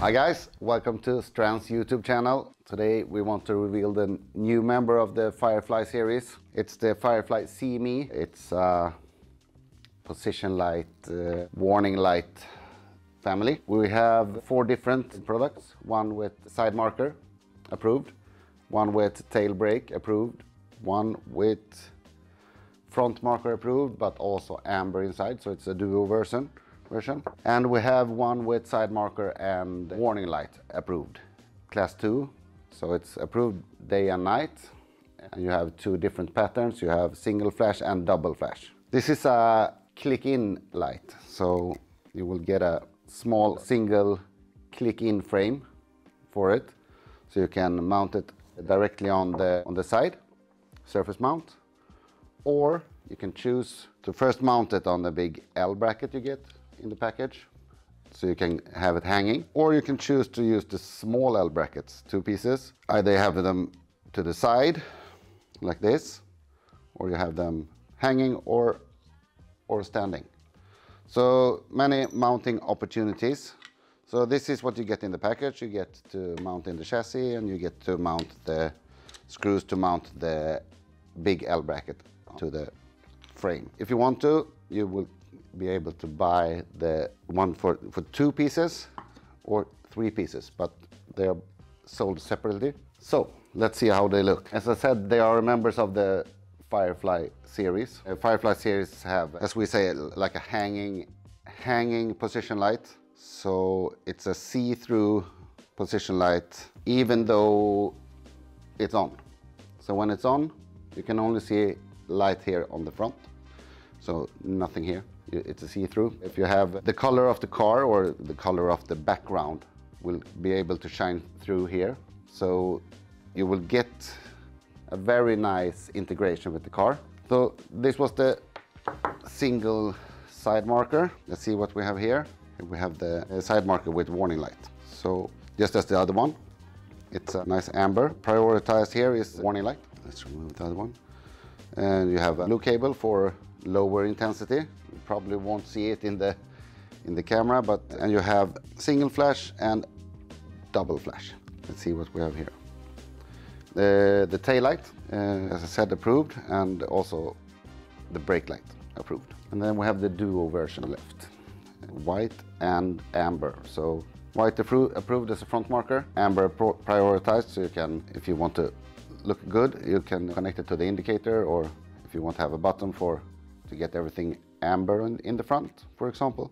Hi guys, welcome to Strands YouTube channel. Today we want to reveal the new member of the Firefly series. It's the Firefly See Me. It's a position light, uh, warning light family. We have four different products. One with side marker, approved. One with tail brake, approved. One with front marker approved, but also amber inside, so it's a duo version version. And we have one with side marker and warning light approved. Class 2, so it's approved day and night. And you have two different patterns. You have single flash and double flash. This is a click-in light, so you will get a small single click-in frame for it. So you can mount it directly on the, on the side, surface mount. Or you can choose to first mount it on the big L bracket you get in the package so you can have it hanging or you can choose to use the small L brackets two pieces. Either have them to the side like this or you have them hanging or or standing. So many mounting opportunities. So this is what you get in the package. You get to mount in the chassis and you get to mount the screws to mount the big L bracket to the frame. If you want to you will be able to buy the one for, for two pieces or three pieces, but they are sold separately. So let's see how they look. As I said, they are members of the Firefly series. The Firefly series have, as we say, like a hanging, hanging position light. So it's a see-through position light, even though it's on. So when it's on, you can only see light here on the front. So nothing here it's a see-through. If you have the color of the car or the color of the background will be able to shine through here. So you will get a very nice integration with the car. So this was the single side marker. Let's see what we have here. We have the uh, side marker with warning light. So just as the other one, it's a nice amber. Prioritized here is warning light. Let's remove the other one. And you have a blue cable for lower intensity probably won't see it in the in the camera, but and you have single flash and double flash. Let's see what we have here. The, the tail light, uh, as I said, approved, and also the brake light approved. And then we have the duo version left, white and amber. So white appro approved as a front marker, amber prioritized, so you can, if you want to look good, you can connect it to the indicator, or if you want to have a button for to get everything amber in, in the front, for example.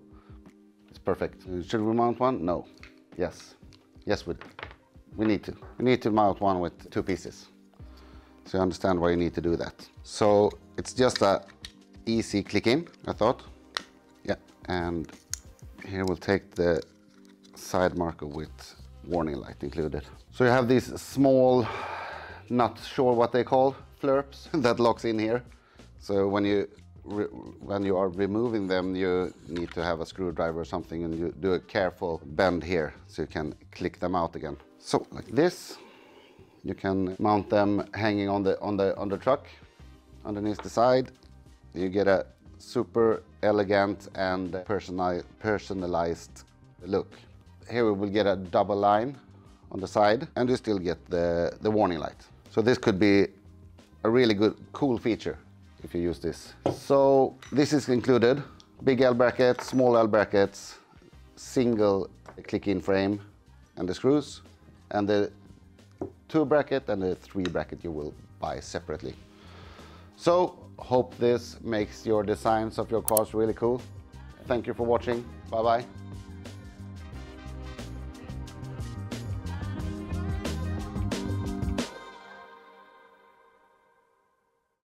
It's perfect. Should we mount one? No. Yes. Yes, we, we need to. We need to mount one with two pieces. So you understand why you need to do that. So it's just a easy click in, I thought. Yeah, and here we'll take the side marker with warning light included. So you have these small, not sure what they call, flirps that locks in here. So when you when you are removing them, you need to have a screwdriver or something and you do a careful bend here so you can click them out again. So like this, you can mount them hanging on the, on the, on the truck underneath the side. You get a super elegant and personalized look. Here we will get a double line on the side and you still get the, the warning light. So this could be a really good, cool feature if you use this. So this is included, big L brackets, small L brackets, single click-in frame and the screws, and the two bracket and the three bracket you will buy separately. So hope this makes your designs of your cars really cool. Thank you for watching. Bye bye.